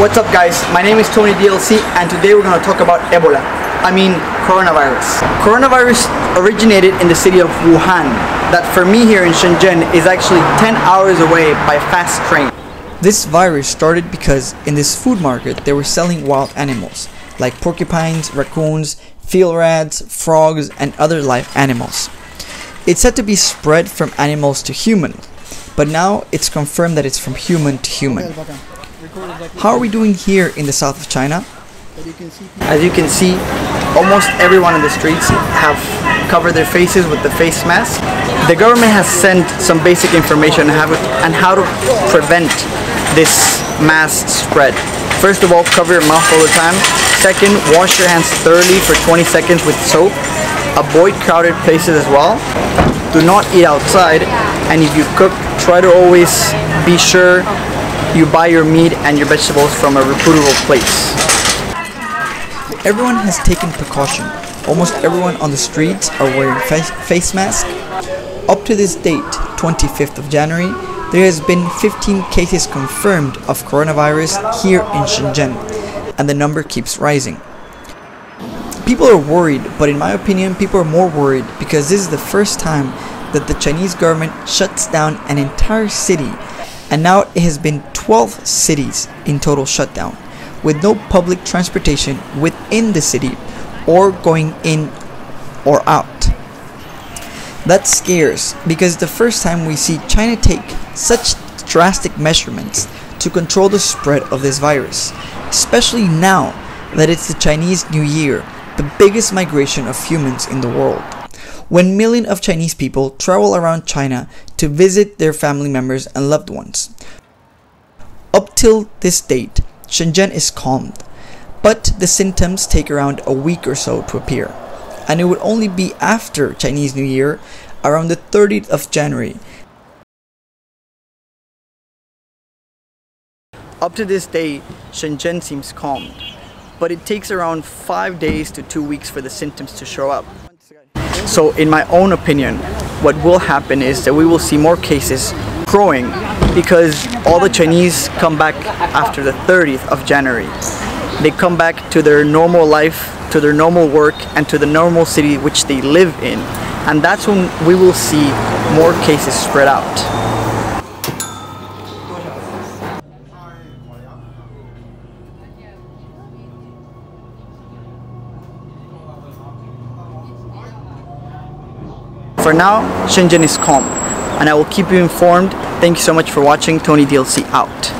What's up guys, my name is Tony DLC and today we're going to talk about Ebola. I mean coronavirus. Coronavirus originated in the city of Wuhan that for me here in Shenzhen is actually 10 hours away by fast train. This virus started because in this food market they were selling wild animals like porcupines, raccoons, field rats, frogs and other live animals. It's said to be spread from animals to humans, but now it's confirmed that it's from human to human. How are we doing here in the south of China? As you can see, almost everyone in the streets have covered their faces with the face mask. The government has sent some basic information on how, how to prevent this mass spread. First of all, cover your mouth all the time. Second, wash your hands thoroughly for 20 seconds with soap. Avoid crowded places as well. Do not eat outside. And if you cook, try to always be sure you buy your meat and your vegetables from a reputable place. Everyone has taken precaution. Almost everyone on the streets are wearing face, face masks. Up to this date, 25th of January, there has been 15 cases confirmed of coronavirus here in Shenzhen, and the number keeps rising. People are worried, but in my opinion, people are more worried because this is the first time that the Chinese government shuts down an entire city and now it has been 12 cities in total shutdown with no public transportation within the city or going in or out. That scares because the first time we see China take such drastic measurements to control the spread of this virus, especially now that it's the Chinese New Year, the biggest migration of humans in the world when millions of Chinese people travel around China to visit their family members and loved ones. Up till this date, Shenzhen is calmed, but the symptoms take around a week or so to appear, and it would only be after Chinese New Year, around the 30th of January. Up to this day, Shenzhen seems calmed, but it takes around 5 days to 2 weeks for the symptoms to show up. So in my own opinion, what will happen is that we will see more cases growing because all the Chinese come back after the 30th of January. They come back to their normal life, to their normal work, and to the normal city which they live in. And that's when we will see more cases spread out. For now, Shenzhen is calm, and I will keep you informed. Thank you so much for watching. Tony DLC out.